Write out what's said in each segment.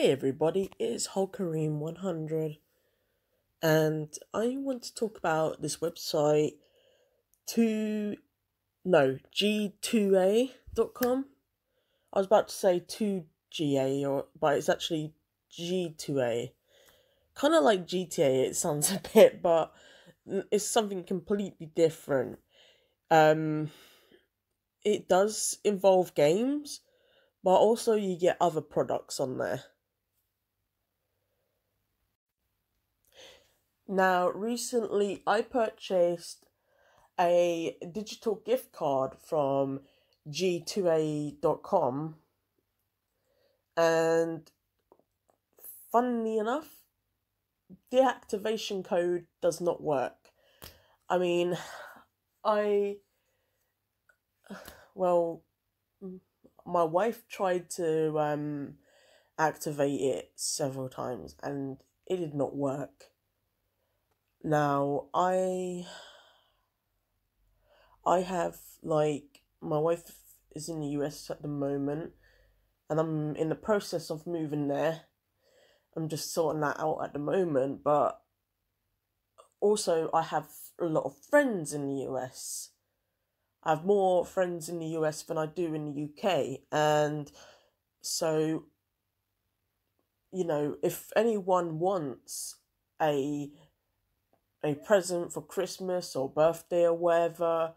Hey everybody, it's Hulkerine100 and I want to talk about this website to no g2a.com. I was about to say 2ga or but it's actually g2a. Kind of like GTA it sounds a bit but it's something completely different. Um it does involve games but also you get other products on there. Now, recently I purchased a digital gift card from g2a.com and funnily enough, the activation code does not work. I mean, I well my wife tried to um, activate it several times and it did not work. Now, I I have like my wife is in the US at the moment and I'm in the process of moving there. I'm just sorting that out at the moment, but also I have a lot of friends in the US I have more friends in the US than I do in the UK. And so, you know, if anyone wants a a present for Christmas or birthday or whatever,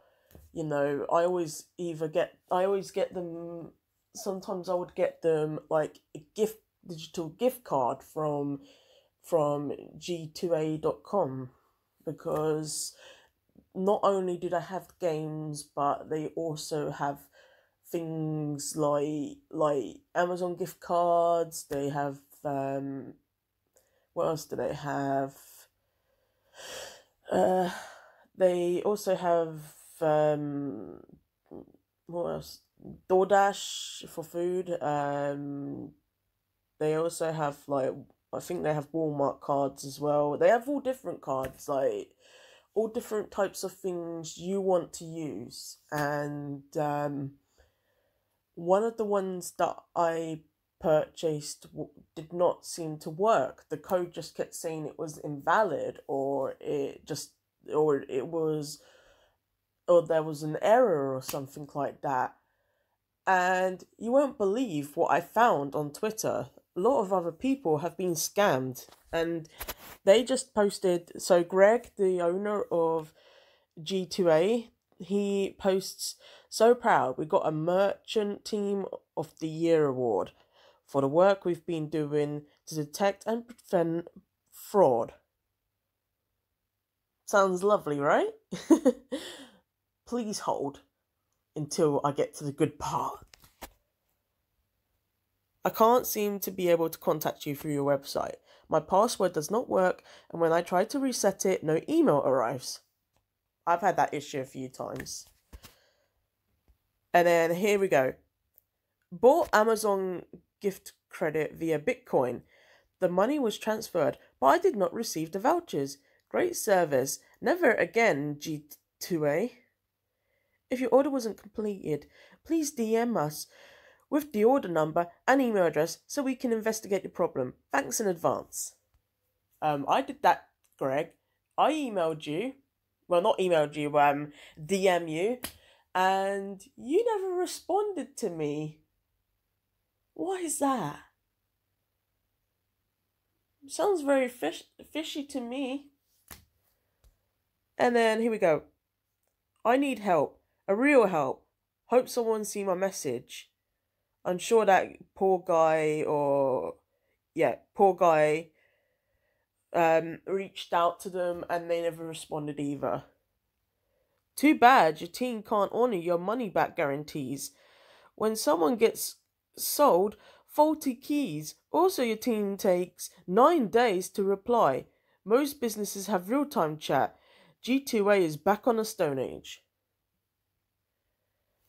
you know, I always either get I always get them sometimes I would get them like a gift digital gift card from from g2a.com because not only do they have games, but they also have things like like Amazon gift cards. They have um, what else do they have? Uh, they also have um, what else? DoorDash for food. Um, they also have like I think they have Walmart cards as well. They have all different cards like all different types of things you want to use. And um, one of the ones that I purchased did not seem to work. The code just kept saying it was invalid or it just, or it was, or there was an error or something like that. And you won't believe what I found on Twitter. A lot of other people have been scammed and they just posted so greg the owner of g2a he posts so proud we got a merchant team of the year award for the work we've been doing to detect and prevent fraud sounds lovely right please hold until i get to the good part I can't seem to be able to contact you through your website. My password does not work, and when I try to reset it, no email arrives. I've had that issue a few times. And then here we go. Bought Amazon gift credit via Bitcoin. The money was transferred, but I did not receive the vouchers. Great service. Never again, G2A. If your order wasn't completed, please DM us with the order number and email address so we can investigate the problem. Thanks in advance. Um, I did that, Greg. I emailed you. Well, not emailed you, um, DM you, and you never responded to me. Why is that? Sounds very fish fishy to me. And then here we go. I need help. A real help. Hope someone see my message. I'm sure that poor guy or yeah, poor guy um reached out to them and they never responded either. Too bad your team can't honor your money back guarantees. When someone gets sold faulty keys, also your team takes 9 days to reply. Most businesses have real-time chat. G2A is back on the stone age.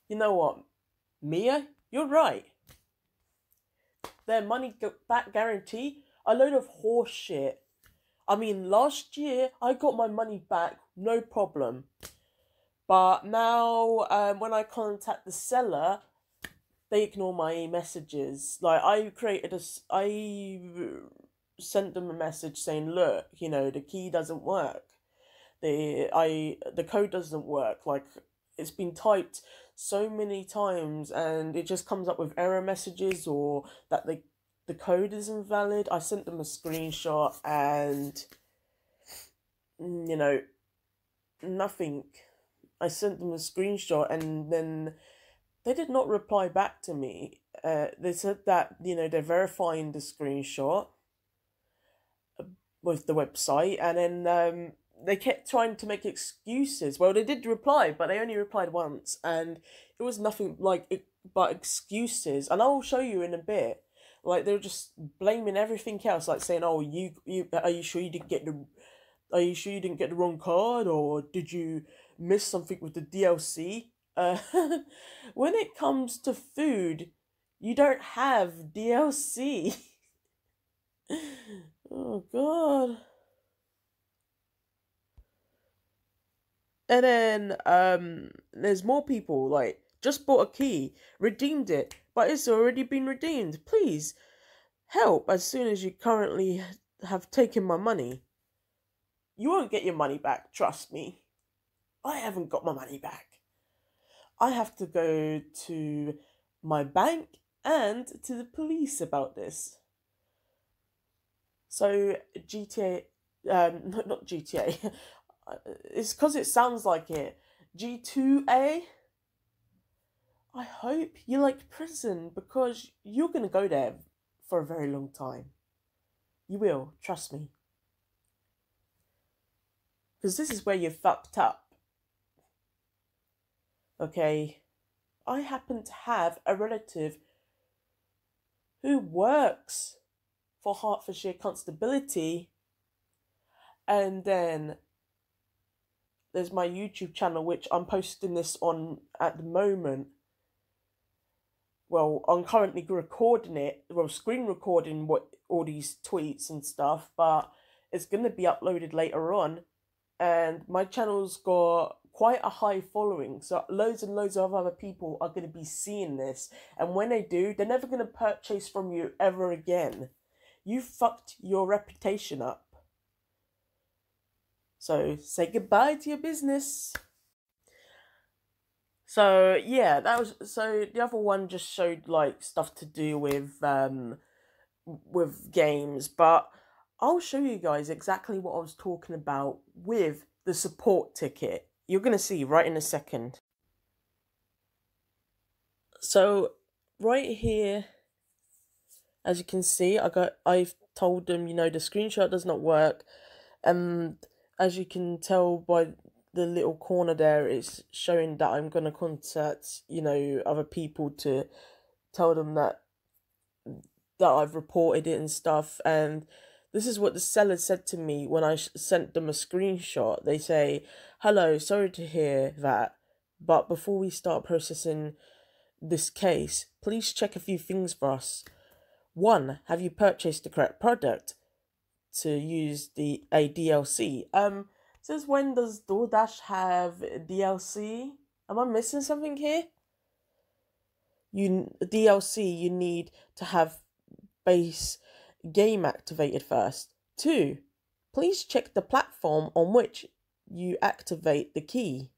You know what? Mia, you're right. Their money back guarantee, a load of horse shit. I mean, last year I got my money back, no problem. But now, um, when I contact the seller, they ignore my messages. Like I created a, I sent them a message saying, look, you know, the key doesn't work. The I the code doesn't work. Like it's been typed so many times and it just comes up with error messages or that the the code is invalid. I sent them a screenshot and mm, you know nothing. I sent them a screenshot and then they did not reply back to me. Uh, they said that you know they're verifying the screenshot with the website, and then um, they kept trying to make excuses. Well, they did reply, but they only replied once, and it was nothing like it, but excuses. And I'll show you in a bit. Like they're just blaming everything else, like saying, "Oh, you you are you sure you didn't get the are you sure you didn't get the wrong card or did you miss something with the DLC? Uh, when it comes to food, you don't have DLC. oh god. And then um there's more people like just bought a key, redeemed it, but it's already been redeemed. Please help as soon as you currently have taken my money. You won't get your money back, trust me. I haven't got my money back. I have to go to my bank and to the police about this. So GTA, um, not, not GTA, it's because it sounds like it. G2A. I hope you like prison because you're going to go there for a very long time. You will, trust me. Because this is where you're fucked up. Okay, I happen to have a relative who works for Hertfordshire Constabulary, and then there's my YouTube channel, which I'm posting this on at the moment. Well, I'm currently recording it, well, screen recording what all these tweets and stuff, but it's gonna be uploaded later on. And my channel's got quite a high following so loads and loads of other people are going to be seeing this and when they do they're never going to purchase from you ever again. You fucked your reputation up. So say goodbye to your business. So yeah that was so the other one just showed like stuff to do with um with games but I'll show you guys exactly what I was talking about with the support ticket. You're going to see right in a second. So, right here, as you can see, I got I've told them, you know, the screenshot does not work. And as you can tell by the little corner there, it's showing that I'm going to contact, you know, other people to tell them that that I've reported it and stuff. And this is what the seller said to me when I sent them a screenshot. They say, Hello, sorry to hear that, but before we start processing this case, please check a few things for us. One, have you purchased the correct product to use the a DLC? Um, since when does DoorDash have DLC? Am I missing something here? You DLC you need to have base game activated first. Two, please check the platform on which you activate the key.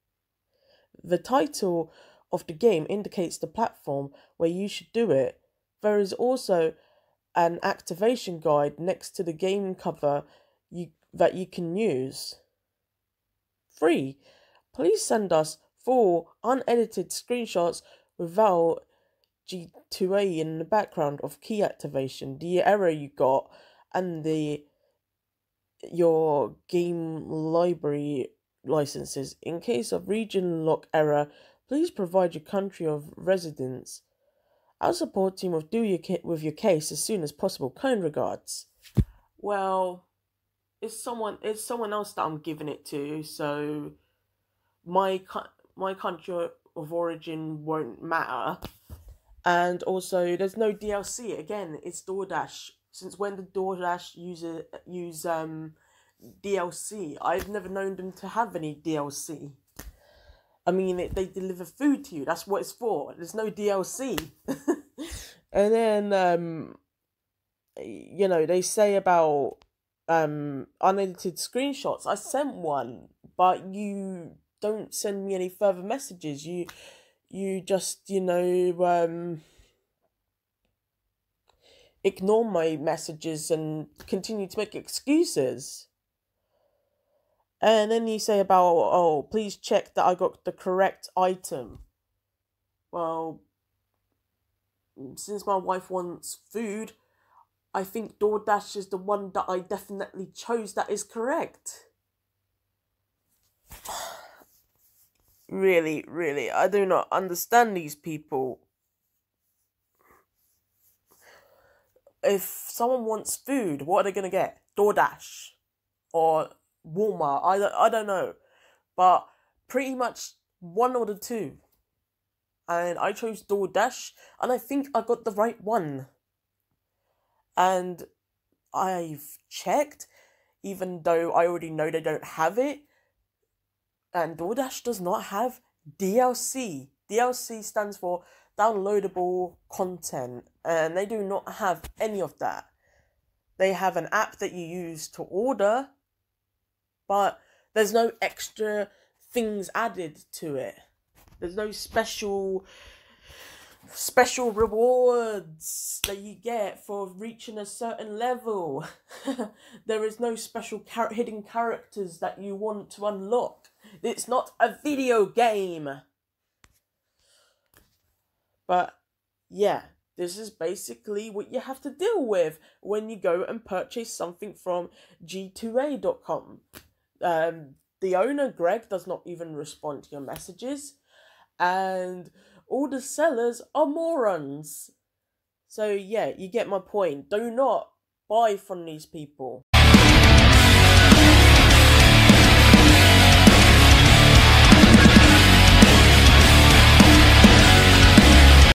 The title of the game indicates the platform where you should do it. There is also an activation guide next to the game cover you, that you can use. 3. Please send us full unedited screenshots without G2A in the background of key activation, the error you got, and the your game library licenses. In case of region lock error, please provide your country of residence. Our support team will do your with your case as soon as possible. Kind regards. Well, it's someone it's someone else that I'm giving it to, so my my country of origin won't matter and also there's no DLC. Again, it's DoorDash. Since when did DoorDash use a, use um DLC? I've never known them to have any DLC. I mean, it, they deliver food to you. That's what it's for. There's no DLC. and then, um, you know, they say about um unedited screenshots. I sent one, but you don't send me any further messages. You, you just, you know, um, ignore my messages and continue to make excuses. And then you say about, oh, please check that I got the correct item. Well, since my wife wants food, I think DoorDash is the one that I definitely chose that is correct. really, really, I do not understand these people. If someone wants food, what are they to get? DoorDash or Walmart. I don't, I don't know, but pretty much one or the two. And I chose DoorDash, and I think I got the right one. And I've checked, even though I already know they don't have it. And DoorDash does not have DLC. DLC stands for downloadable content, and they do not have any of that. They have an app that you use to order, but there's no extra things added to it. There's no special special rewards that you get for reaching a certain level. there is no special char- hidden characters that you want to unlock. It's not a video game. But yeah, this is basically what you have to deal with when you go and purchase something from g2a.com um, the owner Greg does not even respond to your messages, and all the sellers are morons. So yeah, you get my point. Do not buy from these people.